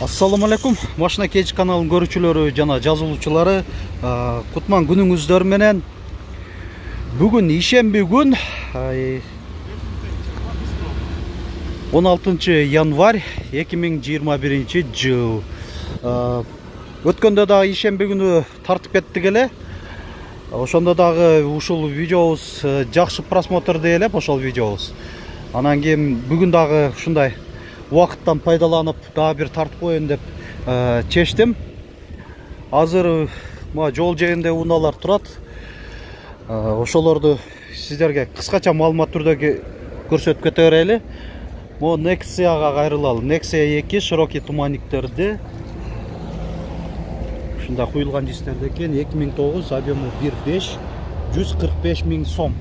ассалому алейкум. Машина кеч каналынын көрүүчүлөрү жана жазылуучулары кутман күнүңүздөр менен бүгүн ишемби күн он алтынчы январь эки миң жыйырма биринчи жыл. Өткөндө дагы ишемби күнү тартып кеттик эле. Ошондо дагы ушул видеобуз жакшы просмотрду элеп ошол видеобуз. Анан кийин бүгүн дагы ушундай. Убакыттан пайдаланып дагы бир тартып коеюн деп чечтим азыр мына жол жээгинде унаалар турат ошолорду сиздерге кыскача маалымат түрдө көрсөтүп кете берели могу нексияга кайрылалы нексия эки широкий туманниктерде ушундай куюлган дистерде экен эки миң тогуз объему бир беш жүз кырк беш миң сом.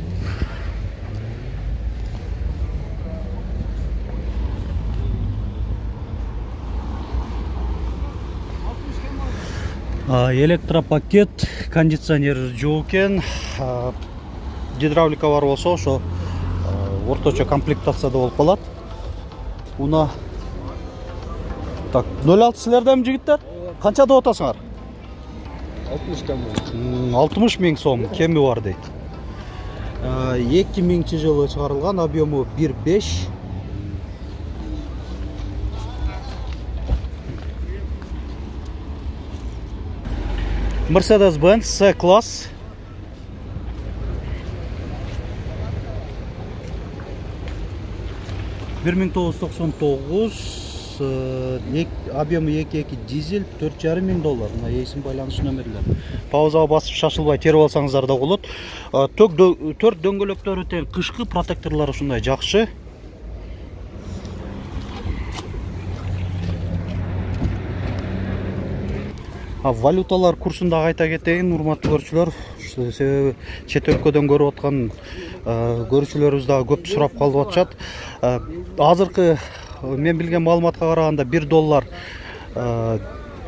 Электропакет кондиционер жок экен гидравлика бар болсо ошо орточо комплектацияда болуп калат уна так ноль алты силердеми жигиттер канча деп атасыңар алтымыш миң сом кеми бар дейт эки миңинчи жылы чыгарылган объему бир беш Mercedes Benz C класс бир миң тогуз жүз токсон тогуз объему эки эки дизель төрт жарым миң доллар мына эсим байланыш номерлер паузага басып шашылбай терип алсаңыздар да болот төрт дөңгөлөктөрү тең кышкы протекторлору ушундай жакшы валюталар курсун дагы айта кетейин урматтуу көрүүчүлөр себеби чет өлкөдөн көрүп аткан көрүүчүлөрүбүз дагы көп сурап калып атышат. Азыркы мен билген маалыматка караганда бир доллар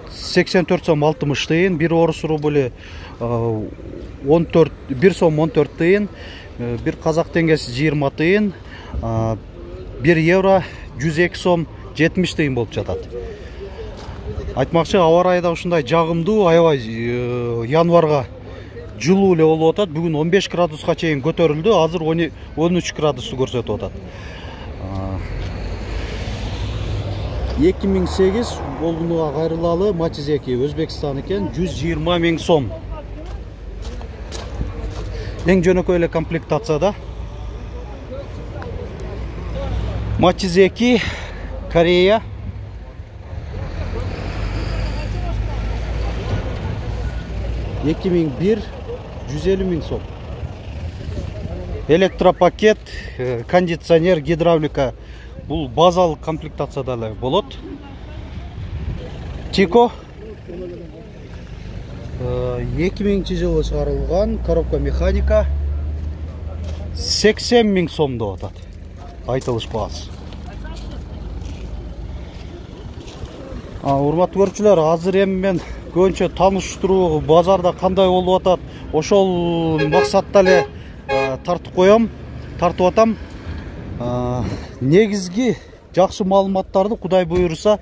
сексен төрт сом алтымыш тыйын бир орус рубли он төрт бир сом он төрт тыйын бир казак теңгеси жыйырма тыйын бир евро жүз эки сом жетимиш тыйын болуп жатат айтмакчы аба ырайы да ушундай жагымдуу аябай январга жылуу эле болуп атат бүгүн он беш градуска чейин көтөрүлдү азыр он үч градусту көрсөтүп атат эки миң сегиз болунуга кайрылалы матиз эки өзбекстан экен жүз жыйырма миң сом. Эң жөнөкөй эле комплектацияда матиз эки корея эки миң бир жүз элүү миң сом электропакет кондиционер гидравлика бул базалык комплектацияда болот тико эки миңинчи жылы чыгарылган коробка механика сексен миң сом деп атат айтылыш баасы урматтуу көрүүчүлөр азыр эми мен көбүнчө тааныштыруу базарда кандай болуп атат? Ошол максатта эле тартып коем тартып атам. Негизги жакшы маалыматтарды кудай буюрса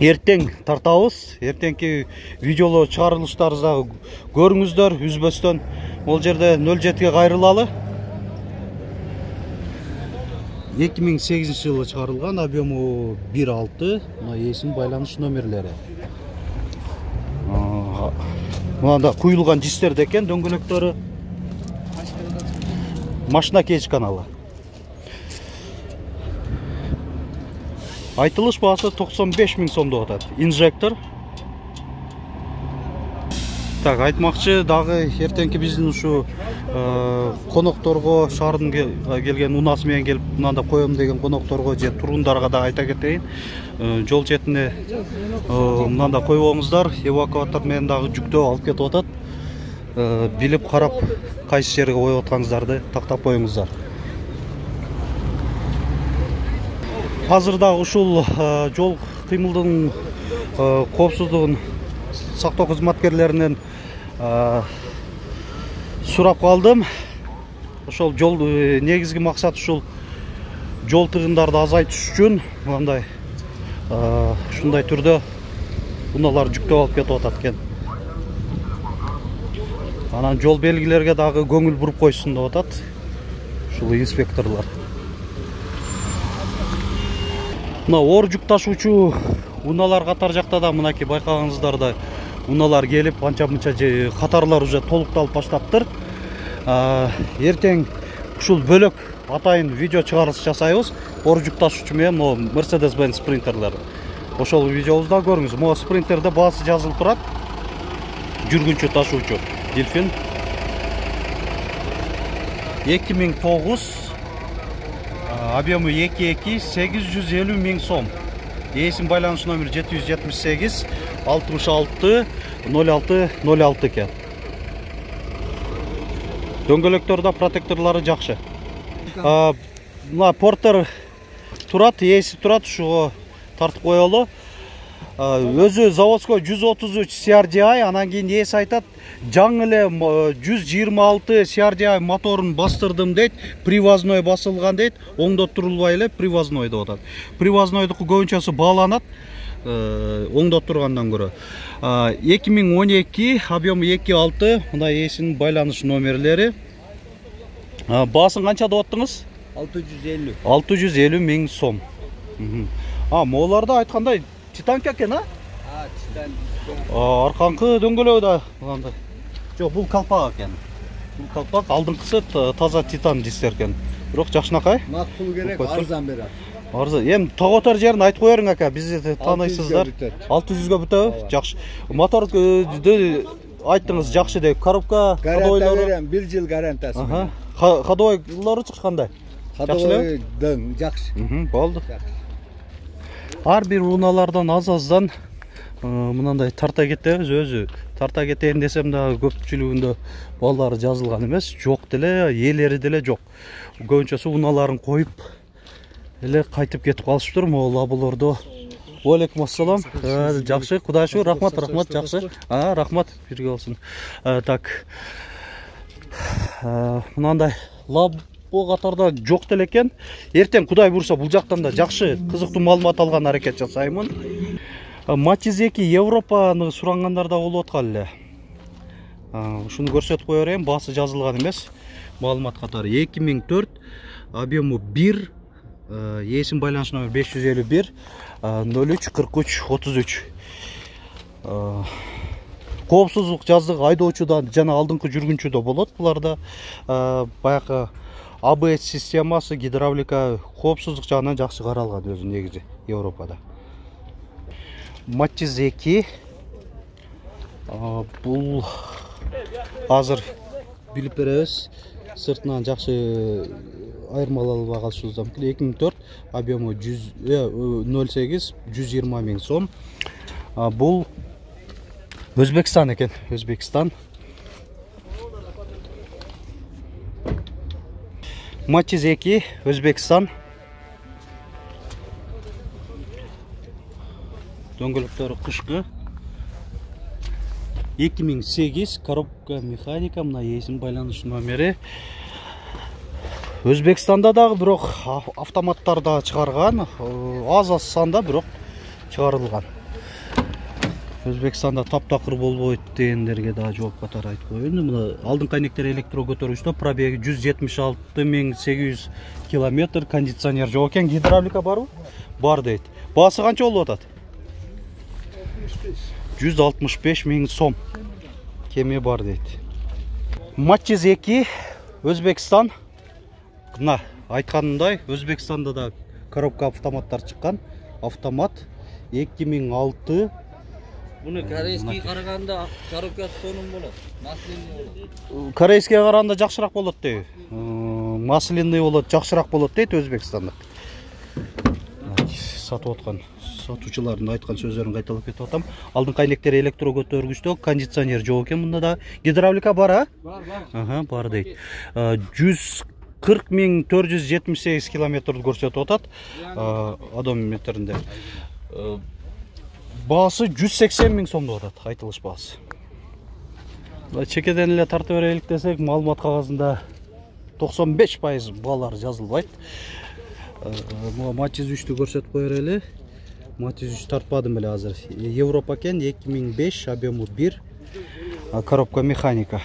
эртең тартабыз. Эртеңки видеоло чыгарылыштарыбызды көрүңүздөр үзбөстөн. Бул жерде нөл жетиге кайрылалы. Эки миң сегизинчи жылы чыгарылган объему бир алты. Мына эсим байланыш номерлери мынанда куюлган дистерде экен дөңгөлөктөрү машина кеч каналы. Айтылыш баасы токсон беш миң сом деп атат. Инжектор. Так айтмакчы дагы эртеңки биздин ушу конокторго шаардын келген унаасы менен келип мынанда коем деген конокторго же тургундарга дагы айта кетейин жол четине мынанда койбоңуздар эвакуатор менен дагы жүктөө алып кетип атат билип карап кайсы жерге коюп атканыңыздарды тактап коюңуздар азыр дагы ушул жол кыймылдын коопсуздугун сактоо кызматкерлеринен сурап калдым ошол жол негизги максат ушул жол тыгындарды азайтыш үчүн мындай ушундай түрдө унаалар жүктөп алып кетип атат экен. Анан жол белгилерге дагы көңүл буруп койсун деп атат ушул инспекторлор. Мына оор жүк ташуучу унаалар катар жакта да мынакей байкагансыздардай унаалар келип анча мынча катарлар уже толукталып баштаптыр. Эртең ушул бөлөк атайын видео чыгарылыш жасайбыз. Оор жүк ташуучу менен могу мерседес бенz спринтерлер. Ошол видеобузду да көрүңүз. Могу спринтерде баасы жазылып турат. Жүргүнчү ташуучу. Дельфин. Эки миң тогуз. Объему эки эки сегиз жүз элүү миң сом. Ээсинин байланыш номери жети жүз жетимиш сегиз. Алтымыш алты ноль алты ноль алты экен дөңгөлөктөр да протекторлору жакшы мына портер турат ээси турат ушуга тартып коелу өзү заводской жүз отуз үч crdi анан кийин ээси айтат жаңы эле жүз жыйырма алты crdi моторун бастырдым дейт привозной басылган дейт оңдо турулбай эле привозной деп атат привознойдуку көбүнчөсү бааланат оңдоп тургандан көрө эки миң он эки объему эки алты мына ээсинин байланыш номерлери баасын канча деп аттыңыз алты жүз элүү алты жүз элүү миң сом а могуларда айткандай титанка экен а титан аркаңкы дөңгөлөгү да мынандай жок бул калпак экен бул калпак алдыңкысы таза титан дистер экен бирок жакшынакай макул керек арзан берет арзан эми тоо котор жерин айтып кое бериң ака бизди тааныйсыздар бүтөт. алты жүзгө бүтөбү жакшы моторду айттыңыз жакшы деп коробка гарантия берем бир жыл гарантиясы менен. Ходовойлоручу кандай ходовой дөң жакшы Мгм, болду ар бир унаалардан аз аздан мынандай тарта кетебиз өзү тарта кетейин десем дагы көпчүлүгүндө балдары жазылган эмес жок деле ээлери деле жок көбүнчөсү унааларын коюп эле кайтып кетип калышыптыр могу лаболордо алейкум ассалам Э, жакшы кудайга шүгүр рахмат рахмат жакшы а рахмат бирге болсун Э, так. Э, мынандай лабо катарда жок деле экен эртең кудай буюрса бул жактан да жакшы кызыктуу маалымат алган аракет жасаймын. Матиз эки европаны сурангандар да болуп аткан эле ушуну көрсөтүп кое берейин баасы жазылган эмес маалымат катары эки миң төрт объему бир бир ноль үч кырк үч отуз үч коопсуздук жаздыгы айдоочуда жана алдыңкы жүргүнчүдө болот буларда баягы абс системасы гидравлика коопсуздук жагынан жакшы каралган өзү негизи европада. Матиз эки бул азыр билип беребиз сыртынан жакшы төрт объему жүз ноль сегиз жүз жыйырма миң сом. Бул өзбекстан экен өзбекстан. Матиз эки өзбекстан. Дөңгөлөктөрү кышкы эки миң сегиз коробка механика. Мына ээсинин байланыш номери өзбекстанда дагы бирок автоматтар да чыгарган аз аз санда бирок чыгарылган. Өзбекстанда таптакыр болбойт дегендерге дагы жооп катары айтып коеюн. Мына алдыңкы айнектер электро көтөргүчтө пробеги жүз жетимиш алты километр кондиционер. Жок экен гидравлика барбы бар дейт. Баасы канча болуп атат? жүз алтымыш беш сом. Кеме бар дейт. Матчиз эки өзбекстан мына айтканымдай өзбекстанда да коробка автоматтар чыккан автомат эки миң алты. Bunu koreyskiga qaraganda korobkasi so'nim bo'ladi. Maslinniy bo'ladi. корейскийге караганда жакшыраак болот дейт масляный болот жакшыраак болот дейт өзбекстанда. Сатып аткан сатуучулардын айткан сөздөрүн кайталап кетип атам алдыңкы айнектер электро көтөргүчтө кондиционер жок экен мында да. Гидравлика бар а? Бар бар. Бар дейт. Жүз кырк миң төрт жүз жетимиш сегиз километрди көрсөтүп атат одометринде. Баасы жүз сексен миң сом деп айтылыш баасы. Мына чекеден эле тартып берелик десек, маалымат кагазында 95 пайыз баалар жазылбайт. Могу матчиз үчтү көрсөтүп кое берели. матиз үч тартпадым эле азыр европа экен эки миң беш объему бир коробка механика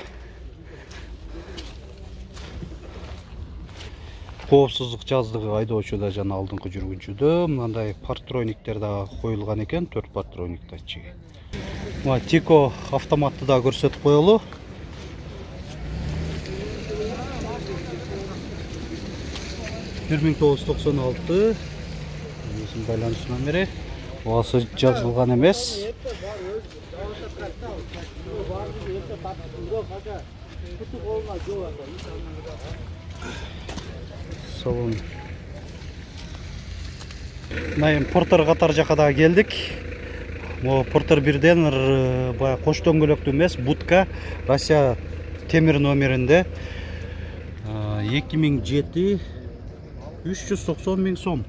коопсуздук жаздыгы айдоочуда жана алдыңкы жүргүнчүдө мындай партрониктер дагы коюлган экен төрт ичиге мына тико автоматты да көрсөтүп коелу. Бир миң тогуз жүз токсон алты. Байланыш номери. Бугасы жазылган эмес салон мына эми портер катар жака дагы келдик могу портер бирден баягы кош дөңгөлөктүү эмес будка россия темир номеринде эки миң жети үч жүз токсон миң сом.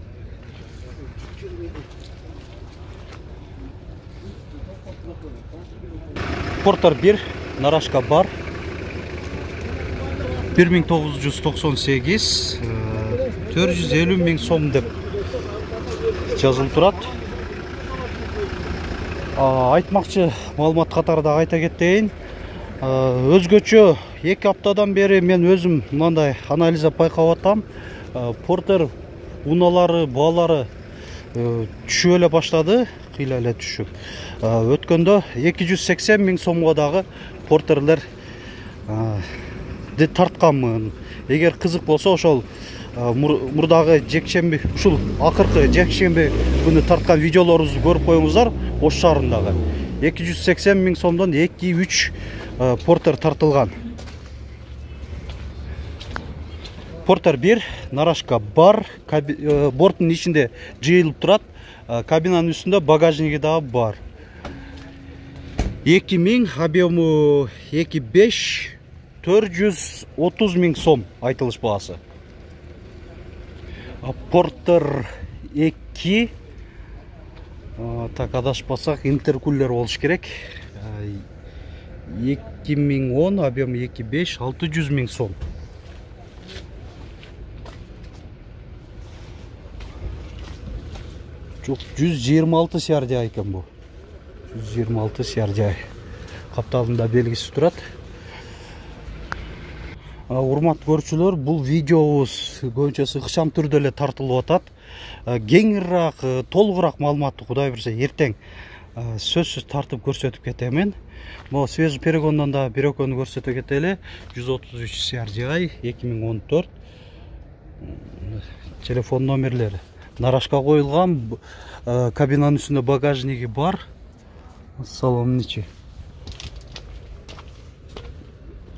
Портер бир нарашка бар. бир миң тогуз жүз токсон сегиз төрт жүз элүү миң сом деп жазылып турат А, айтмакчы маалымат катары дагы айта кетейин өзгөчө эки аптадан бери мен өзүм мындай анализ байкап атам портер унаалары баалары түшүп эле баштады кыйла эле түшүп өткөндө эки жүз сексен миң сомго дагы портерлер а, ди тартканмын эгер кызык болсо ошол мурдагы жекшемби ушул акыркы жекшемби күнү тарткан видеолорубузду көрүп коюңуздар ош шаарындагы. Эки жүз сексен миң сомдон эки үч а, портер тартылган. Портер бир нарашка бар э, борттун ичинде жыйылып турат кабинанын үстүндө багажниги дагы бар. Эки миң объему эки беш төрт жүз отуз миң сом айтылыш баасы. Портер эки а, так адашпасак интеркулер болуш керек. Эки миң он объем эки беш алты жүз миң сом. Жыйырма алты сиардия экен бул жүз жыйырма алты сиардия капталында белгиси турат. А, урматтуу көрүүчүлөр бул видеобуз көбүнчөсү ыкчам түрдө эле тартылып атат. А, кеңирээк э, толугураак маалыматты кудай буюрса эртең а, сөзсүз тартып көрсөтүп кетемин могу свежий перегондон да бир экөөнү көрсөтө кетели жүз отуз үч crgi эки миң он төрт телефон номерлери. Нарашка коюлган э, кабинанын үстүндө багажниги бар. Салонун ичи А,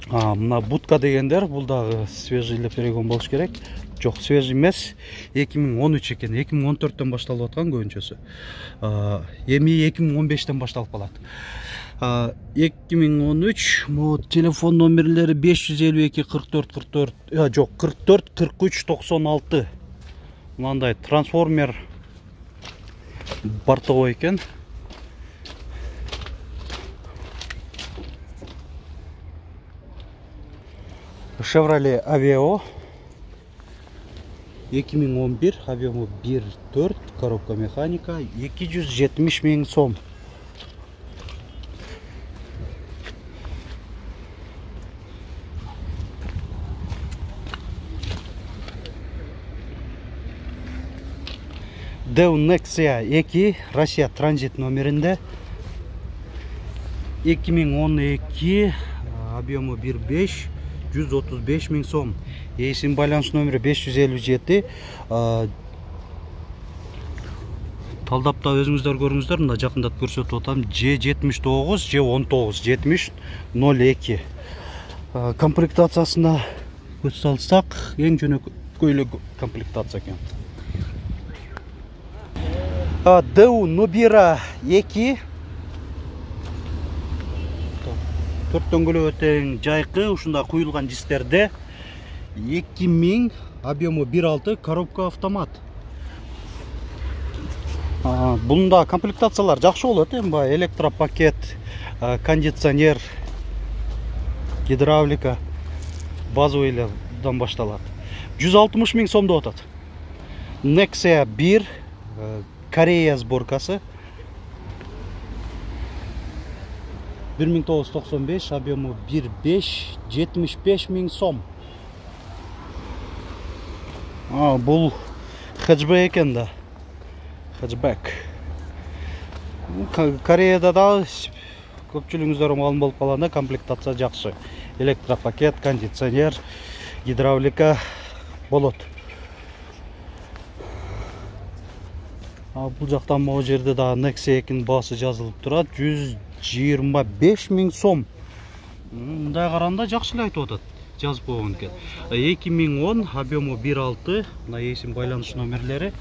мына будка дегендер бул дагы свежий эле перегон болуш керек. Жок свежий эки миң он төрттөн башталып аткан көбүнчөсү А, эми эки миң он бештен башталып он үч могу телефон номерлери беш жүз элүү эки кырк төрт кырк төрт жок кырк төрт кырк үч токсон алты мынандай трансформер бортовой экен Chevrolet Aveo 2011 объемы 1.4 коробка механика 270 миң сом. Nexia 2 Россия транзит номеринде 2012 объемы 1.5 135 миң сом ээсинин байланыш номери 557 а, талдапта өзүңүздөр көрүңүздөр мында жакындатып көрсөтүп атам ж жетимиш тогуз ж он тогуз жетимиш ноль эки комплектациясына көз салсак эң жөнөкөй эле комплектация экен ду нубира эки төрт дөңгөлөк тең жайкы ушундай куюлган жистерде эки миң объему бир алты коробка автомат. Бунда комплектациялар жакшы болот эми баягы электропакет кондиционер гидравлика базовый эледан башталат. Жүз алтымыш миң сом деп атат nexia бир корея сборкасы. Бир миң тогуз жүз токсон беш объему бир беш жетимиш беш миң сом бул хеджбек экен да хеджбек кореяда дагы көпчүлүгүңүздөргө маалым болуп калган да комплектация жакшы электропакет кондиционер гидравлика болот бул жактан могу жерде дагы nexia экинин баасы жазылып турат жүз жыйырма беш миң сом. Мындай караганда жакшы эле айтып атат жазып койгон экен эки миң он объему бир алты. Мына эсим байланыш номерлери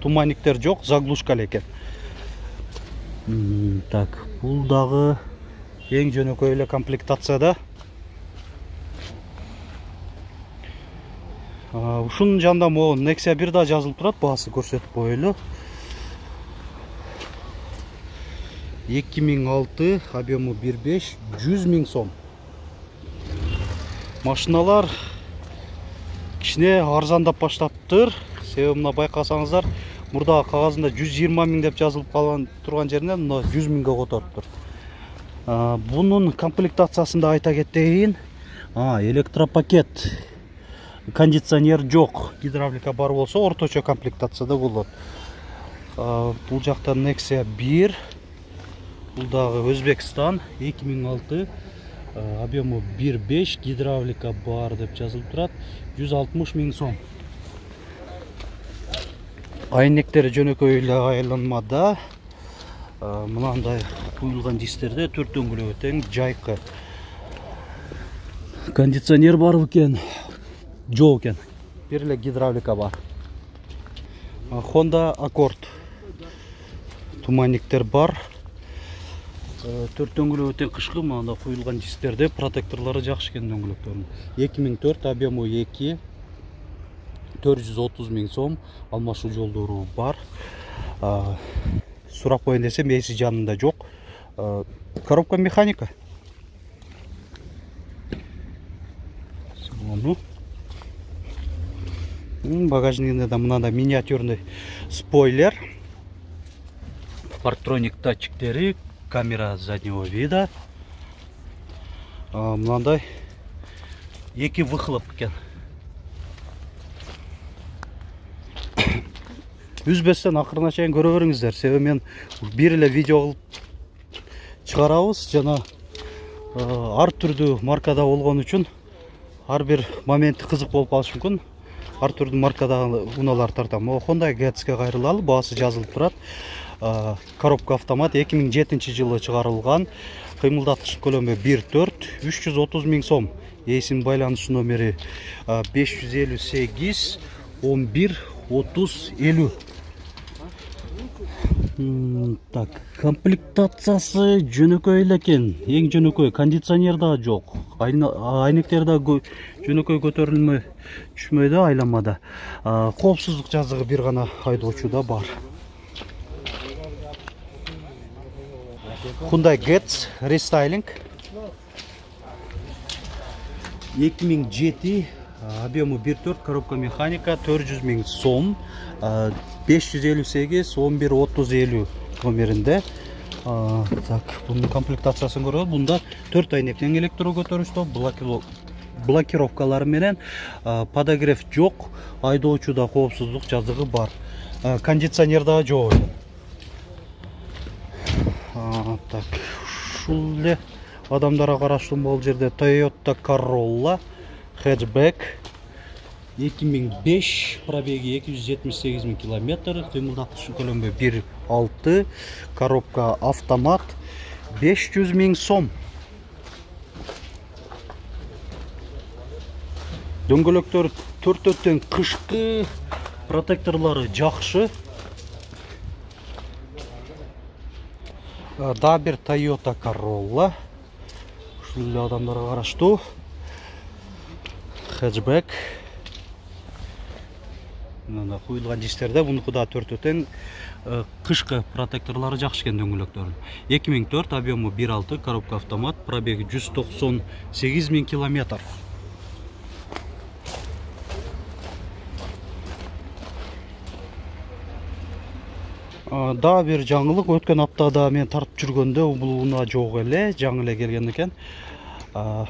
туманниктер жок заглушка эле экен так бул дагы эң жөнөкөй эле комплектацияда ушунун жанында могу nexia бир да жазылып турат баасы көрсөтүп алты объему бир беш жүз миң сом. Машиналар кичине арзандап баштаптыр себеби мына байкасаңыздар мурдагы кагазында жүз жыйырма миң деп жазылып калган турган жеринен мына жүз миңге которуптур бунун комплектациясында айта кетейин электропакет. Кондиционер жок гидравлика бар болсо орточо комплектацияда болот бул жакта nexia бир бул дагы өзбекстан эки миң алты объему бир беш гидравлика бар деп жазылып турат жүз алтымыш миң сом. Айнектери жөнөкөй эле айланмада мынандай куюлган дистерде төрт дөңгөлөгү тең жайкы кондиционер бар экен бир эле гидравлика бар honda аккорд туманниктер бар төрт дөңгөлөгү тең кышкы мындай куюлган дистерде протекторлору жакшы экен дөңгөлөктөрдүн эки миң төрт объему эки төрт жүз отуз миң сом. Алмашуу жолдору бар. Сурап коеюн десем эси жанында жок коробка механика. Багажнигинде да мынандай миниатюрный спойлер. Парктроник датчиктери камера заднего вида. Мынандай эки выхлоп экен үзбестен акырына чейин көрө бериңиздер себеби мен бир эле видео кылып чыгарабыз жана ар түрдүү маркада болгон үчүн ар бир моменти кызык болуп калышы мүмкүн ар түрдүү маркадагы унааларды тартам. Могу honda гетске кайрылалы баасы жазылып турат коробка автомат 2007 жылы чыгарылган кыймылдаткыч көлөмү 1.4 330 миң сом. Эсин байланыш номери 558 11 30 50 так. Комплектациясы жөнөкөй эле экен эң жөнөкөй кондиционер дагы жок. Айнектер дагы жөнөкөй көтөрүлмөй түшмөйдү айланмада коопсуздук жазыгы бир гана айдоочуда бар. Hyundai Getz Restyling. 2007 объему 1.4 коробка механика 400 миң сом. 558 11 30 50 номеринде так бунун комплектациясын көрөлү бунда төрт айнектен электро көтөрүштү блокировкалары менен подогрев жок айдоочуда коопсуздук жазыгы бар. Кондиционер дагы экен так ушул эле адамдарга караштуу жерде toyota corolla миң беш пробеги эки жүз жетимиш сегиз миң километр. Көлөмү бир алты. Коробка автомат. Беш жүз миң сом. Дөңгөлөктөр төртөө тең кышкы протекторлору жакшы дагы бир toyota corolla ушул эле адамдарга хэтчбэк. Мындай куюлган бұның құда төрт өтен э, кышкы протекторлору жакшы экен дөңгөлөктөрүн. Эки миң төрт объему бир алты коробка автомат пробеги жүз токсон сегиз миң километр. Э, Дагы бир жаңылык өткөн аптада мен тартып жүргөндө ұбылуына жок эле жаңы эле келген экен. Э,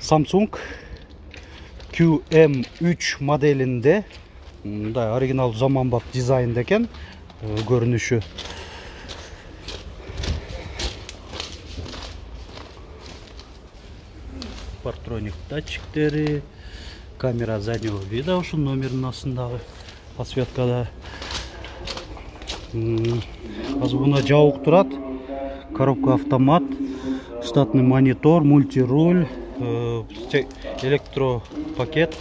Samsung qm3 моделинде мындай оригинал заманбап дизайнда экен э, көрүнүшү партроник датчиктери камера заднего вида ушул номердин астындагы подсветкада. Азыр мына жабык турат коробка автомат штатный монитор мультируль. Электропакет.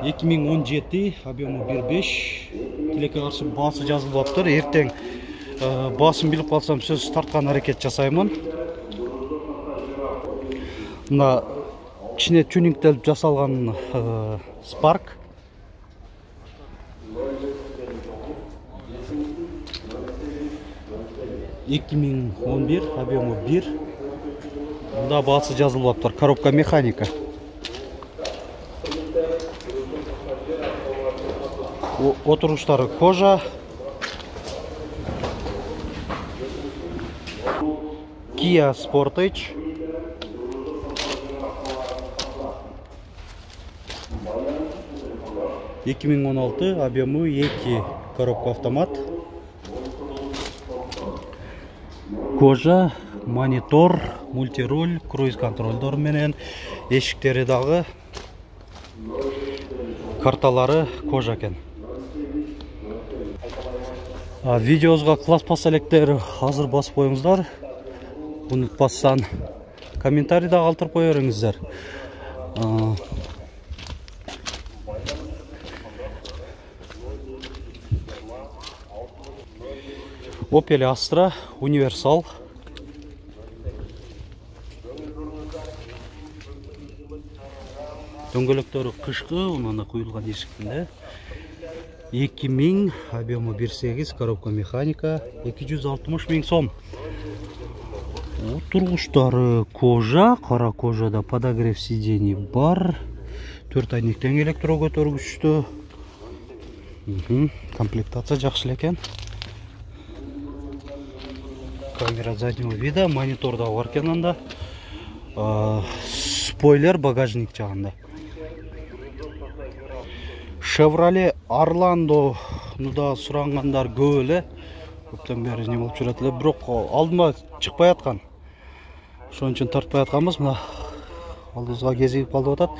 Эки миң он жети объему бир беш тилекке каршы баасы жазылбаптыр эртең э, баасын билип калсам сөзсүз тарткан аракет жасаймын. Мына ичине тюнингделип жасалган э, спарк. Эки миң он бир объему бир. Мында баасы жазылбаптыр коробка механика. О- отуруштары кожа. Kia Sportage. Эки он алты объему эки коробка автомат. Кожа монитор мультируль круиз контролдор менен эшиктери дагы карталары кожа экен. Видеобузга ыкылас баса электер азыр басып коюңуздар унутпастан комментарий дагы калтырып кое бериңиздер Opel Astra универсал дөңгөлөктөрү кышкы унан куюлган эшиктинде эки миң объему бир сегиз коробка механика эки жүз алтымыш миң сом. Отургучтары кожа кара кожада подогрев сидений бар. Төрт айнектен электро көтөргүчтүү Мгм, комплектация жакшы экен. Камера заднего вида монитор да бар экен анда. Спойлер багажник жагында шевроле Арландо да сұранғандар көп көптен бері не болып болуп жүрөт бірақ алдыма шықпай атқан. Ошон үчүн тартпай атканбыз мына алдыбызга кезігіп калып атат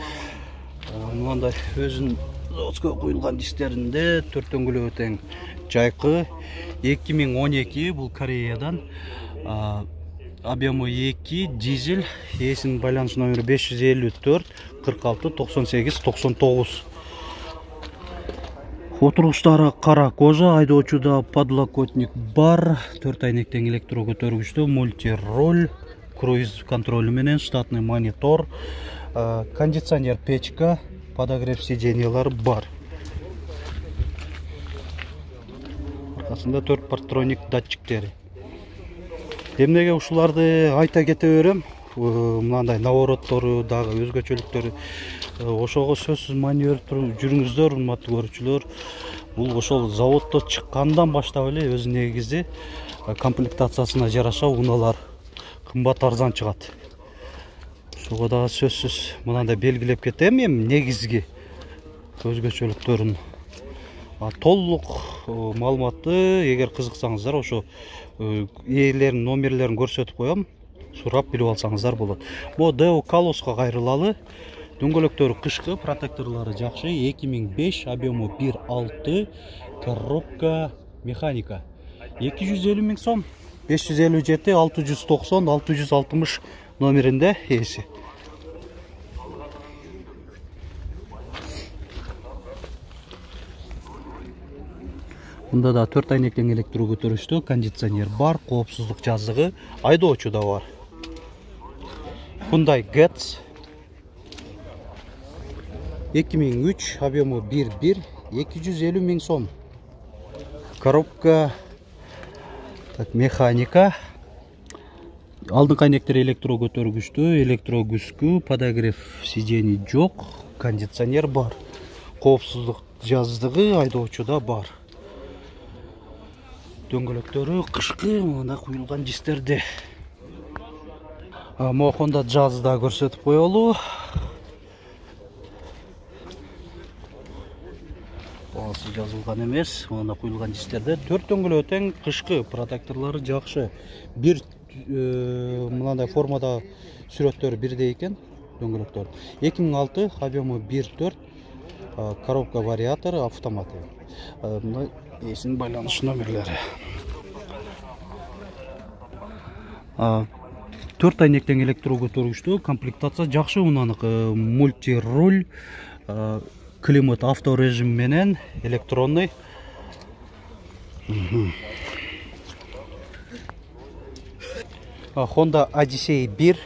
мынандай өзүнүн заводской куюлган дисктерінде төрт дөңгелек тең жайкы эки миң кореядан объемы 2 дизель есінің байланыс номері 554 46 98 99 отырғыштары қара кожа айдоочуда подлокотник бар. Төрт айнектен электро көтөргүчтө мультироль круиз контролу менен штатный монитор кондиционер печка подогрев сиденьялар бар. Аркасында төрт парттроник датчиктери эмнеге ушуларды айта кете берем мынандай навороттору дагы өзгөчөлүктөрү ошого сөзсүз маневр жүрүңүздөр урматтуу көрүүчүлөр. Бул ошол заводдо чыккандан баштап эле өз негизи э, комплектациясына жараша унаалар кымбат арзан чыгат. Ошого дагы сөзсүз мынандай белгилеп кетем эми негизги өзгөчөлүктөрүн. Толук э, маалыматты эгер кызыксаңыздар ошо э, ээлеринин номерлерин көрсөтүп коем сурап билип алсаңыздар болот. Могу део калоска кайрылалы дөңгөлөктөрү кышкы протекторлору жакшы эки миң беш объему бир алты коробка механика. Эки жүз элүү миң сом. Беш жүз элүү жети алты жүз токсон алты жүз алтымыш номеринде ээси мында да төрт айнектен электро көтөрүчтүү кондиционер бар коопсуздук жазыгы айдоочу да бар. Hyundai Getz 2003 объему 1.1 250 миң сом. Коробка так механика. Алдыңкы айнектер электро көтөргүчтүү электро күзгү подогрев сидений жок кондиционер бар. Коопсуздук жаздыгы айдоочуда бар. Дөңгөлөктөрү кышкы мына куюлган жистерде могокондо жазды да көрсөтүп коелу баасы жазылган эмес мына куюлган жистерде төрт дөңгөлөк тең кышкы протекторлору жакшы бир мындай формада сүрөттөрү бирдей экен дөңгөлөктөр эки миң алты объему бир төрт коробка вариатор автомат мына эсинин байланыш номерлери төрт айнектен электроого тургучтуу комплектация жакшы мунаныкы мульти руль климат авто режим менен электронный honda odyssey бир.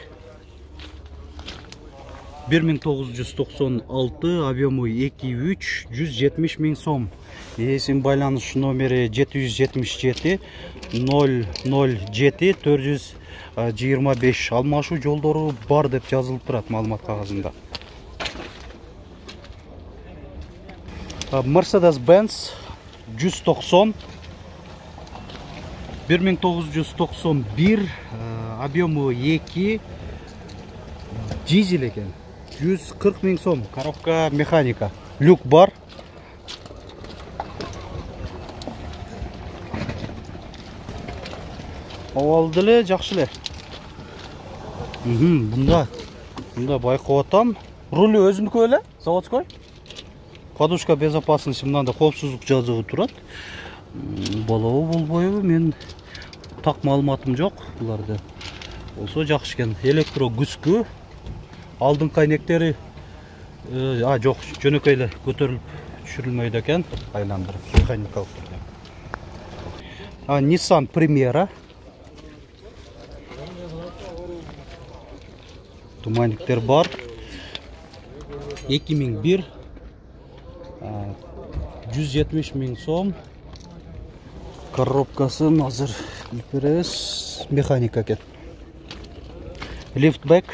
бир миң тогуз жүз токсон алты объему эки үч жүз жетимиш миң сом. Эсин байланыш төрт жүз жыйырма беш алмашуу жолдору бар деп жазылып турат маалымат кагазында mercedes benz жүз токсон бир миң тогуз жүз токсон бир объему эки дизель экен жүз кырк миң сом коробка механика люк бар. Абалды эле жакшы эле мында мында байкап атам руль өзүнүкү заводской? Подушка безопасности мынандай коопсуздук жазыгы турат болобу болбойбу мен так маалыматым жок буларды болсо жакшы экен электро күзгү алдыңкы айнектери а жок жөнөкөй эле көтөрүлүп түшүрүлмөйдү экен айландырып механикалык түрдө nissan примера туманниктер бар. Эки миң бир жүз жетимиш миң сом. Коробкасын азыр билип беребиз механика экен лифтбек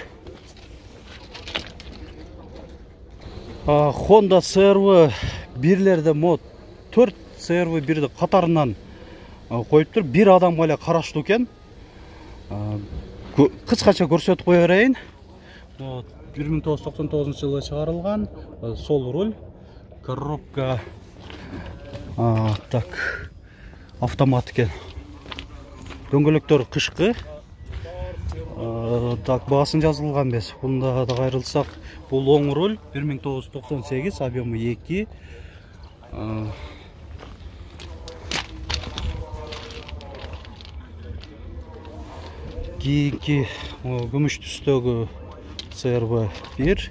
honda crv бирлерде мо төрт crv бирди катарынан коюптур бир адамга эле караштуу экен кыскача көрсөтүп кое берейин бир миң тогуз жүз токсон тогузунчу жылы чыгарылган сол руль. Коробка. Так автомат экен дөңгөлөктөрү кышкы так баасын жазылган эмес мында да кайрылсак бул оң руль бир миң тогуз жүз токсон сегиз объему эки кийинки күмүш түстөгү crv бир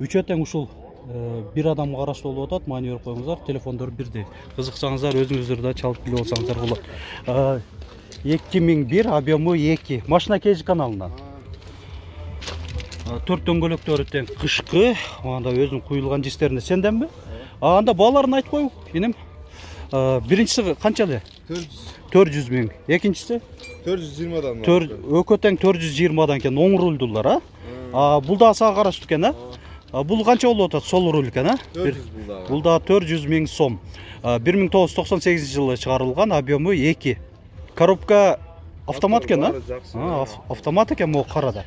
үчөө тең ушул бир адамга караштуу болуп атат маани берип коюңуздар телефондор бирдей кызыксаңыздар өзүңүздөр да чалып билип алсаңыздар болот. Эки миң бир объему эки. Машина kg каналынан? Төрт дөңгөлөктөрү тең кышкы. Анда өзүнүн куюлган жистеринде сенденби? Анда бааларын айтып кой инем. Биринчиси канча эле? Төрт жүз. Миң. Экинчиси? Төрт жүз жыйырмадан экөө тең төрт жүз жыйырмадан экен оң рульдулар а? Бул дагы сага караштуу экен а? Бул канча болуп атат сол руль экен а? Төрт жүз бул дагы бул дагы төрт жүз миң сом. Бир миң тогуз жүз токсон сегизинчи жылы чыгарылган объему эки коробка автомат экен а? Автомат экен могу карада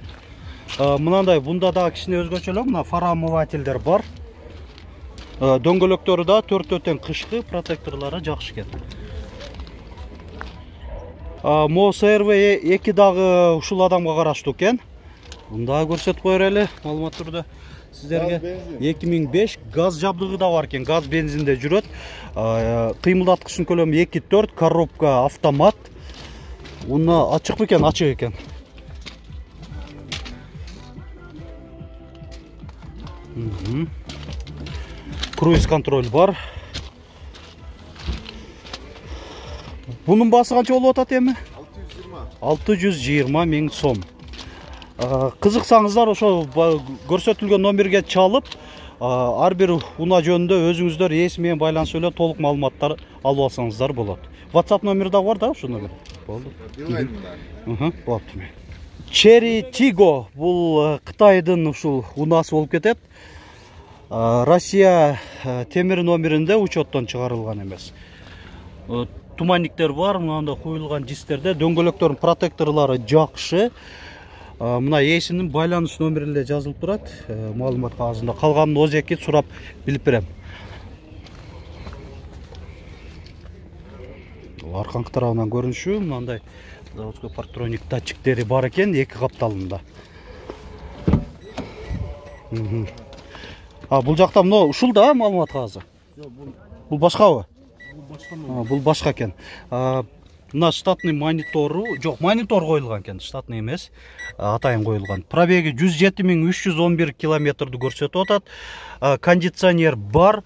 мынандай бунда дагы кичине өзгөчө эле мына фара омывательдер бар. Дөңгөлөктөрү да төртөө тең кышкы протекторлору жакшы экен могу crv эки дагы ушул адамга караштуу экен муну дагы көрсөтүп кое берели маалымат түрдө миң беш газ жабдыгы да бар экен газ бензинде кыймылдаткычтын көлөмү эки төрт коробка автомат мына ачык бекен ачык экен круиз контроль бар бунун баасы канча болуп атат эми алты жүз жыйырма миң сом кызыксаңыздар ошол көрсөтүлгөн номерге чалып ар бир унаа жөнүндө өзүңүздөр ээси менен байланышып эле толук маалыматтар алып алсаңыздар болот. Whatsapp номери дагы бар да ушул номер? Болду. Болуптур черри тиго бул кытайдын ушул унаасы болуп кетет. Россия темир номеринде учеттон чыгарылган эмес. Туманниктер бар мынандай куюлган жистерде дөңгөлөктөрдүн протекторлору жакшы. Мына ээсинин байланыш номери эле жазылып турат э, маалымат кагазында калганын озеки сурап билип берем аркаңкы тарабынан көрүнүшү мынандай заводской парктроник датчиктери бар экен эки капталында Мгм. а бул жакта мына ушул да маалымат кагазы бул башкабы А, бул башка экен А, мына штатный монитору жок монитор коюлган экен штатный эмес. Атайын коюлган. Пробеги жүз жети миң үч жүз он бир километрди көрсөтүп атат. Кондиционер бар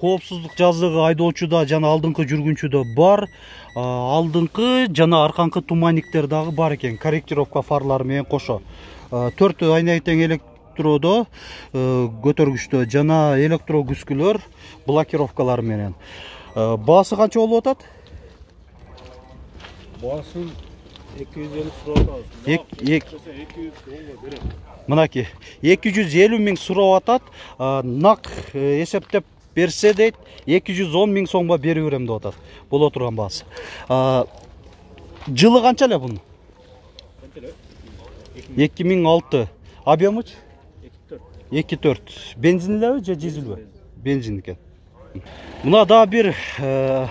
коопсуздук жазыгы айдоочуда жана алдыңкы жүргүнчүдө бар. Алдыңкы жана аркаңкы туманниктер дагы бар экен. Корректировка фарлары менен кошо. Төрт айнек тең электродо э, көтөргүчтө жана электро күскүлөр блокировкалары менен. А, баасы канча болуп атат мынакей эки жүз элүү миң сурап атат А, нак э, эсептеп берсе жүз он миң сомго берип берем деп атат боло турган баасы А, жылы канча эле бунун эки миң алты объемычы эки төрт бензин элеби же дизелби бензин экен мына дагы бир э,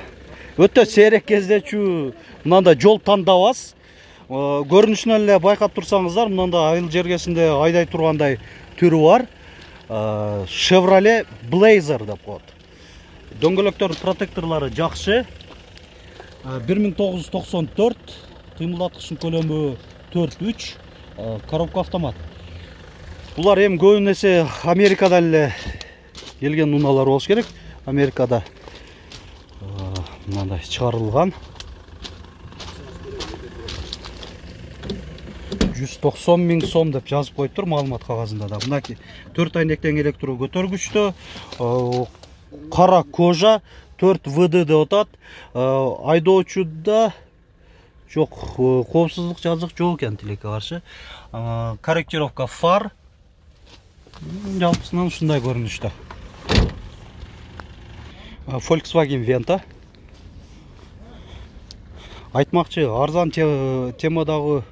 өтө сейрек кездечүү мынандай жол тандабас Э, көрүнүшүнөн эле байкап турсаңыздар мынандай айыл жергесинде айдай тургандай түрү бар. Э, chevrolet blazer деп коет дөңгөлөктөрдүн протекторлору жакшы бир миң тогуз жүз токсон төрт кыймылдаткычтын көлөмү төрт үч коробка автомат. Булар эми көбүн эсе америкадан эле келген унаалар болуш керек. Америкада э, мынандай чыгарылган жүз токсон миң сом деп жазып коюптур маалымат кагазында да. Мынакей төрт айнектен электро көтөргүчтө э, кара кожа төрт вд деп атат Э, айдоочуда жок э, коопсуздук жазык жок экен тилекке каршы корректировка фар. Жалпысынан ушундай көрүнүштө volkswagen venta. Айтмакчы арзан те- темадагы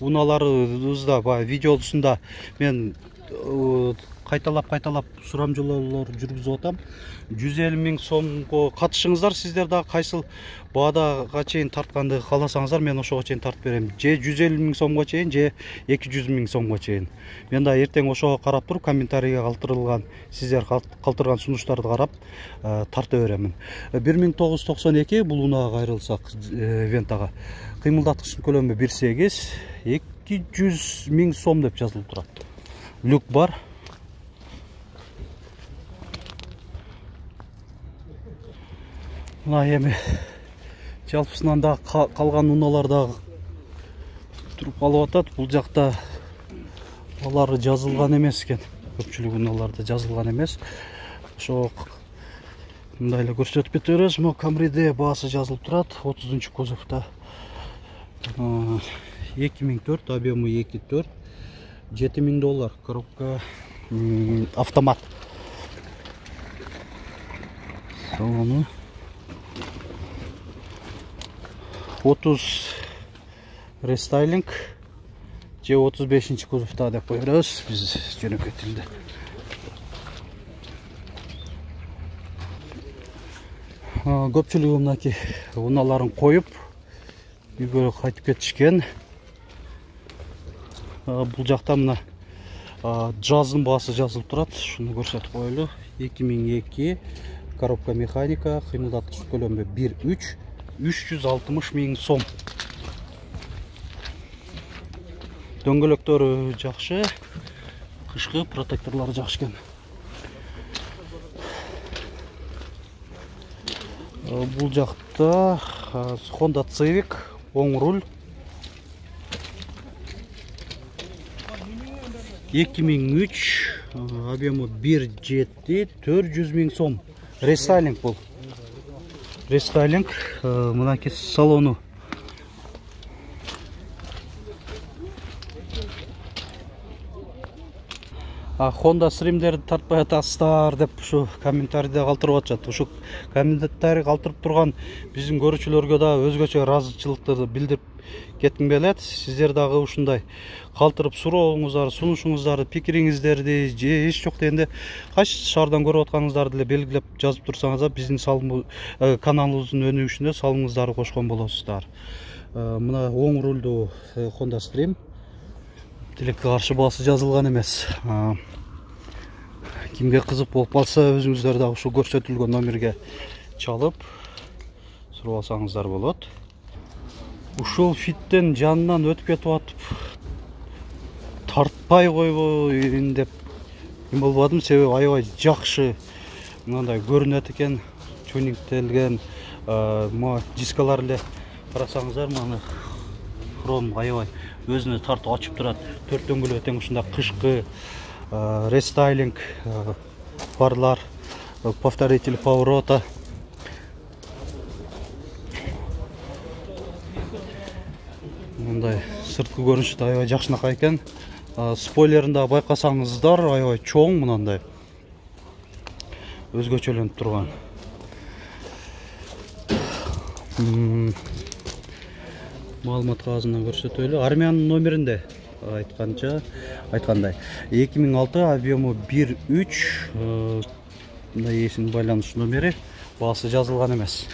унааларыбызда баягы видеосунда мен кайталап сурамжылоолор жүргүзүп атам жүз элүү миң сомго катышыңыздар сиздер дагы кайсыл баадага чейин тартканды кааласаңыздар мен ошого чейин тартып берем же жүз элүү миң сомго чейин же эки жүз миң сомго чейин мен дагы эртең ошого карап туруп комментарийге калтырылган сиздер кал- калтырган сунуштарды карап э, тарта эки бул унаага кайрылсак э, вентага кыймылдаткычтын көлөмү бир сегиз эки жүз миң сом деп жазылып турат люк бар. Мына эми жалпысынан да калган унаалар дагы туруп калып атат бул жакта алары жазылган эмес экен көпчүлүк унааларда жазылган эмес ошо мындай эле көрсөтүп кете беребиз могу камриде баасы жазылып турат отузунчу кузовдо эки миң төрт объему эки төрт. Жети миң доллар. Коробка автомат. Салону отуз рестайлинг же отуз бешинчи кузовда деп биз жөнөкөй тилде. А, көпчүлүгү мынакей унааларын коюп үйгө кайтып кетишкен. Бул жакта мына жаздын баасы жазылып турат. Ушуну көрсөтүп коелу. Эки миң эки коробка механика кыймылдаткыч көлөмү бир үч. Үч жүз алтымыш миң сом кышкы протекторлору жакшы экен Э, бул жакта э, honda civic оң руль. Эки миң үч объему бир жети төрт жүз миң сом. Рестайлинг бул рестайлинг э, мынакей салону а honda стримдерди тартпай атасыздар деп ушу комментарийде калтырып атышат. Ушу комментарий калтырып турган биздин көрүүчүлөргө дагы өзгөчө ыраазычылыктарды билдирип кетким келет сиздер дагы ушундай калтырып сурооңуздарды сунушуңуздарды пикириңиздерди же эч жок дегенде кайсы шаардан көрүп атканыңыздарды деле белгилеп жазып турсаңыздар биздин каналыбыздын өнүгүшүнө салымыңыздарды кошкон болосуздар. Мына оң рулдуу honda stream. Тилекке каршы баасы жазылган эмес кимге кызык болуп калса өзүңүздөр дагы ушул көрсөтүлгөн номерге чалып сурап алсаңыздар болот ушул фиттен жанынан өтүп кетип атып тартпай койбойн деп эме болбодум себеби аябай жакшы мындай көрүнөт экен тюнингтелген мына дискалар эле карасаңыздар мына хром аябай өзүнө тартып ачып турат. Төрт дөңгөлөгү тең ушундай кышкы рестайлинг фарлар повторитель поворота. Мындай сырткы көрүнүшү да аябай жакшынакай экен. Спойлерин дагы байкасаңыздар аябай чоң мынандай. Өзгөчөлөнүп турган маалымат кагазынан көрсөтөлү армиянын номеринде айтканча айткандай эки миң алты объему бир үч мындай ээсинин байланыш номери баасы жазылган эмес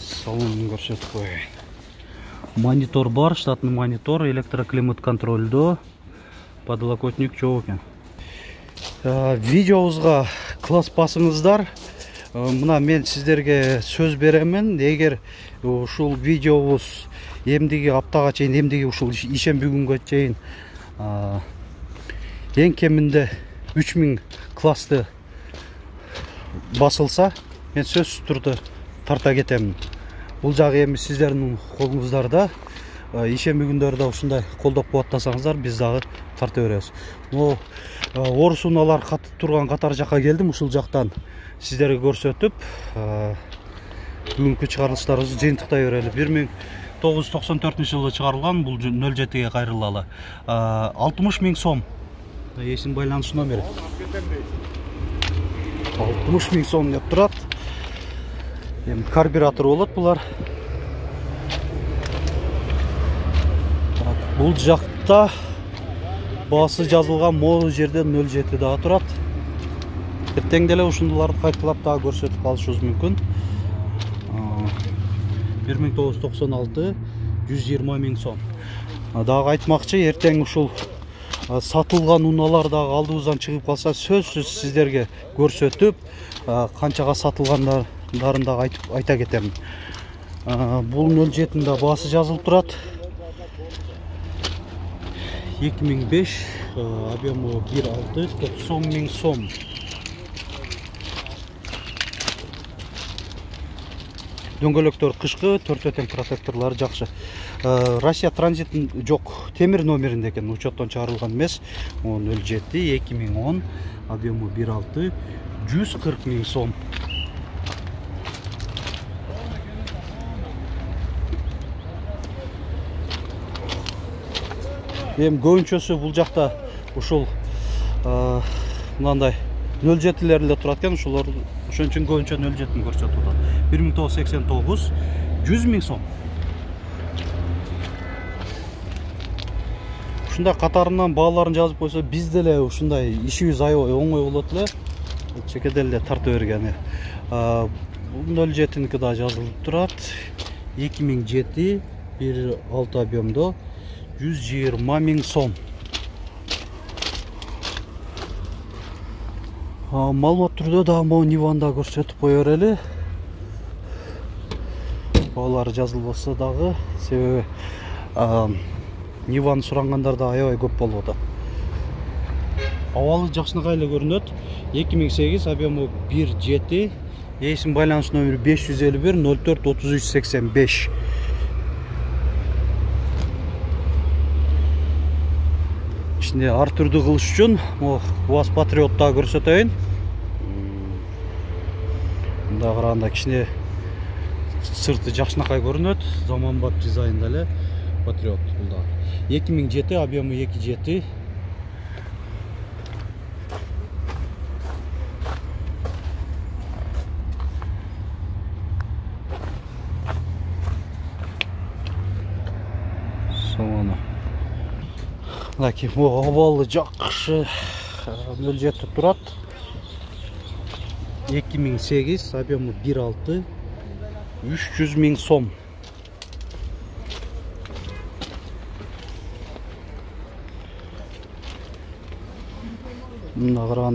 салонун көрсөтүп коеюн монитор бар штатный монитор электроклимат контролдоо подлокотник жок экен видеобузга класс басыңыздар. Мына мен сиздерге сөз беремин эгер ушул видеобуз эмдиги аптага чейин эмдиги ушул ишемби күнгө чейин эң кеминде үч миң классты басылса мен сөзсүз түрдө тарта кетемин бул жагы эми сиздердин колуңуздарда ишемби күндөрдө ушундай колдоп кубаттасаңыздар биз дагы тарта беребиз. Могу орус унаалар катып турган катар жака келдим ушул жактан. Сиздерге көрсөтүп бүгүнкү чыгарылыштарыбызды жыйынтыктай берели бир миң тогуз жүз токсон төртүнчү жылы чыгарылган бул нөл жетиге кайрылгалы алтымыш миң сом. Ээсинин байланыш номери алтымыш миң сом деп турат эми карбюратор болот булар бул жакта баасы жазылган могу жерде нөл жети дагы турат эртең деле ушундуларды кайталап дагы көрсөтүп калышыбыз мүмкүн бир миң тогуз жүз токсон алты жүз жыйырма миң сом. Дагы айтмакчы эртең ушул сатылган унаалар дагы алдыбыздан чыгып калса сөзсүз сиздерге көрсөтүп канчага сатылгандарын дагы айтып айта кетемин бул нөл жетинин да баасы жазылып турат эки миң беш объему бир алты токсон миң сом. Дөңгөлөктөр кышкы төртөө тең протекторлору жакшы россия транзит жок темир номеринде экен учеттон чыгарылган эмес могу нөл жети эки миң он объему бир алты жүз кырк миң сом. Эми көбүнчөсү бул жакта ушул мынандай нөл жетилер эле турат экен ушулар ошон үчүн көбүнчө нөл жетини көрсөтүп атат бир миң тогуз жүз сексен тогуз жүз миң сом. Ушундай катарынан бааларын жазып койсо биз деле ушундай ишибиз аябай оңой болот эле чекеден эле тарта бергени нөл жетиники да жазылып турат эки миң жети бир алты объемдо жүз жыйырма миң сом. Маалымат түрдө дагы могу ниваны көрсөтүп кое берели баалары жазылбаса дагы себеби ниваны сурангандар да аябай көп болуп атат. Абалы жакшынакай эле көрүнөт. Эки миң сегиз объему бир жети. Ээсинин байланыш номери беш жүз элүү бир ноль төрт отуз үч сексен беш. ішінде артүрді қылыш үшін уаз патриотта көрсетейін. Мында қарағанда кішіне сырты жақшынақай көрінеді заманбап дизайнда әле патриот бұлда 2007 объемы 2.7 мынакей обалы жакшы мөлжетип турат 2008 объемы 1.6 300 миң сом. Мына караганда